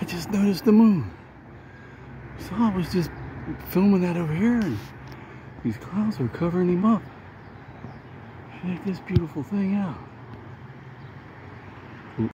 I just noticed the moon. So I was just filming that over here and these clouds are covering him up. Check this beautiful thing out.